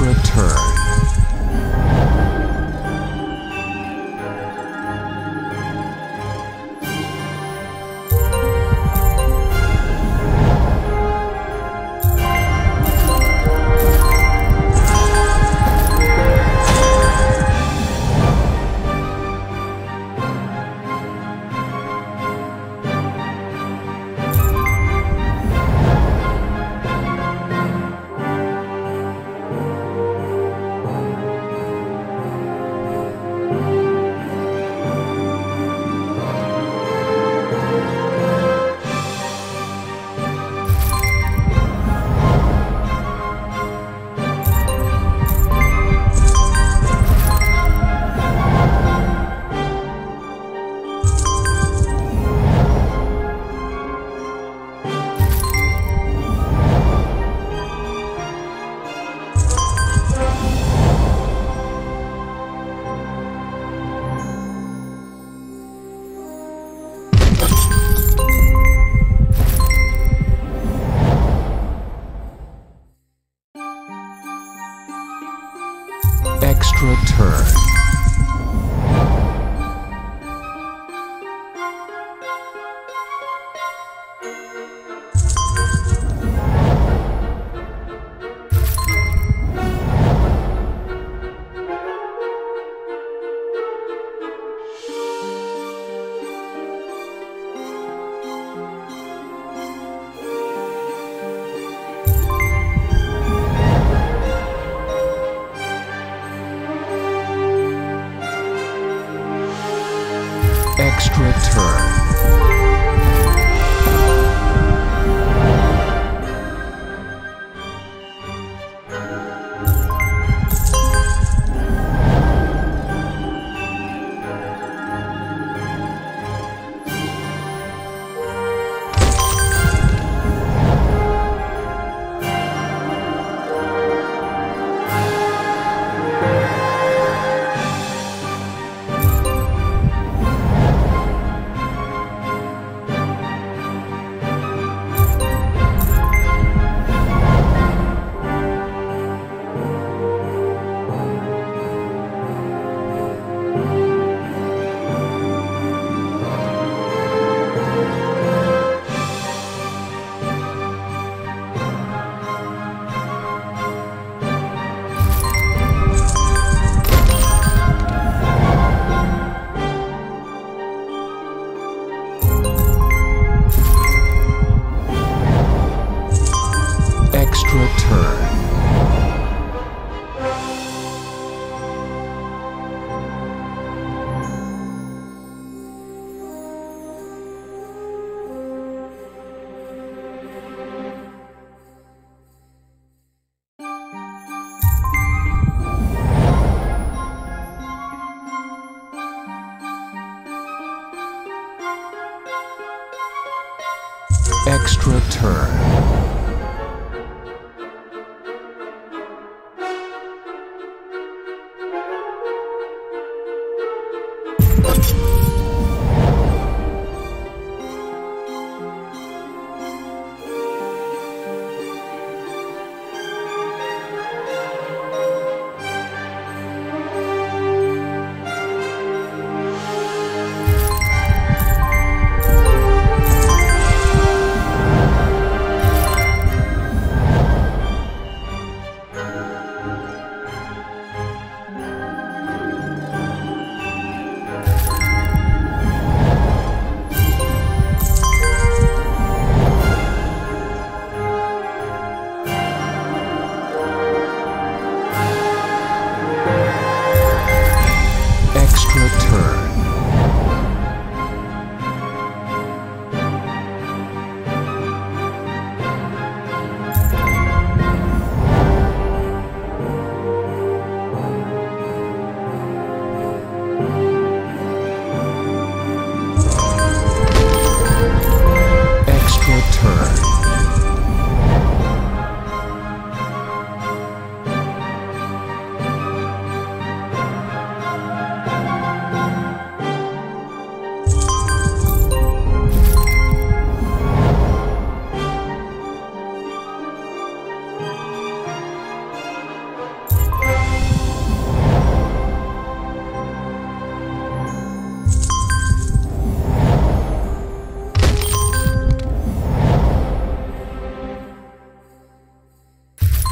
Extra turn.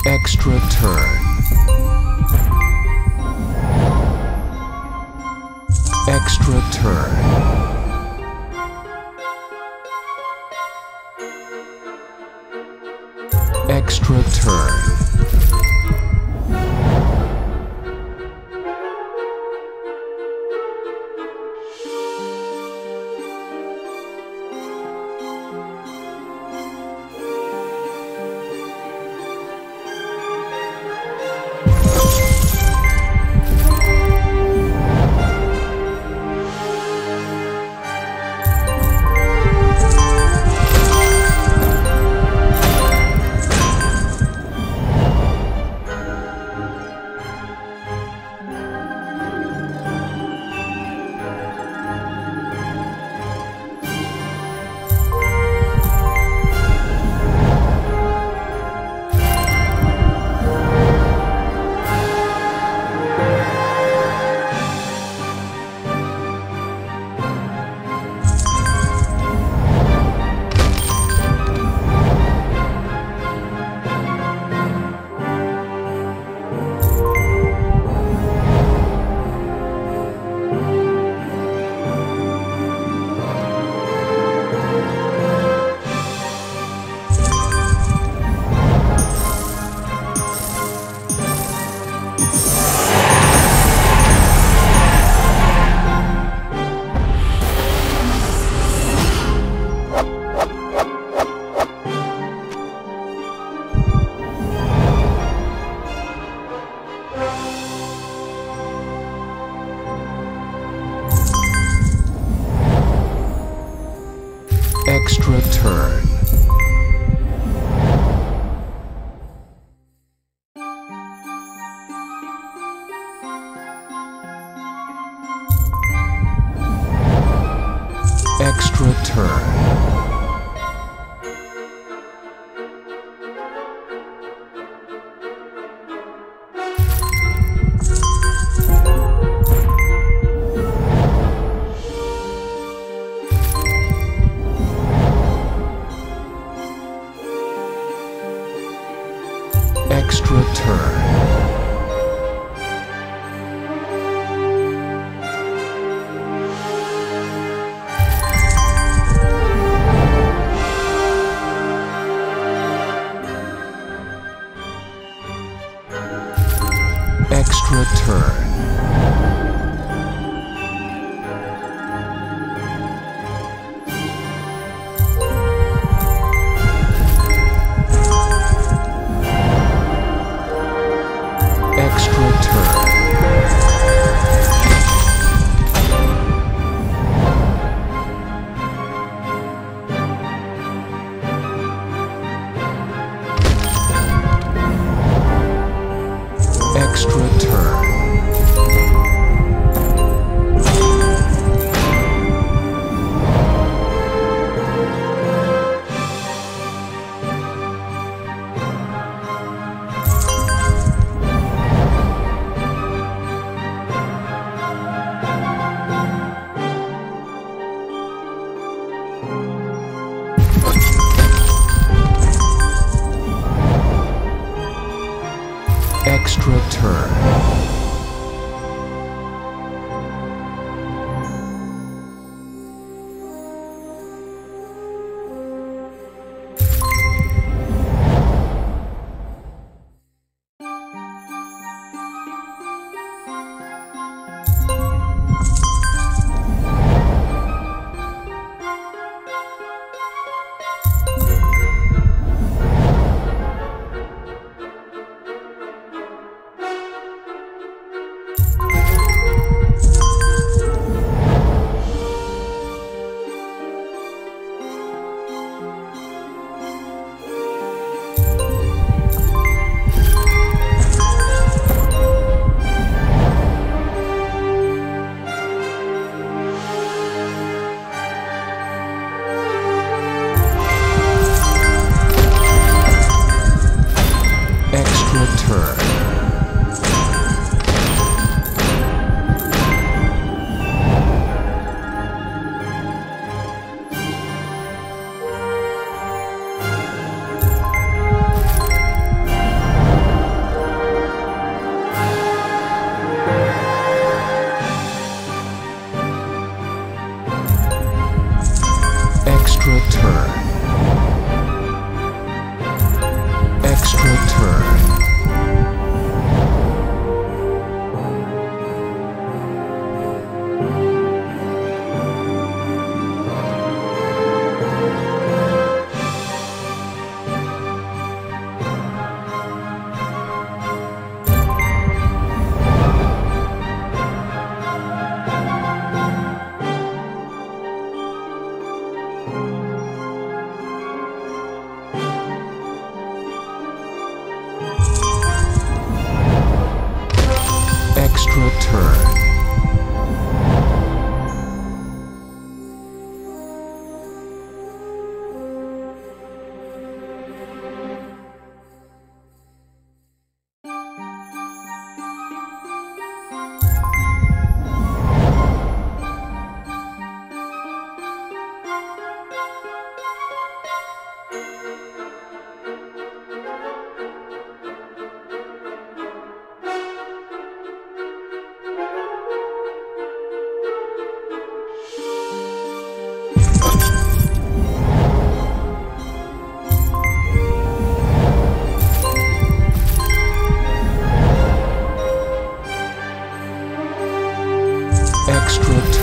Extra turn. Extra turn. Extra turn. Extra turn. Extra turn. Extra Extra turn. Return. destruct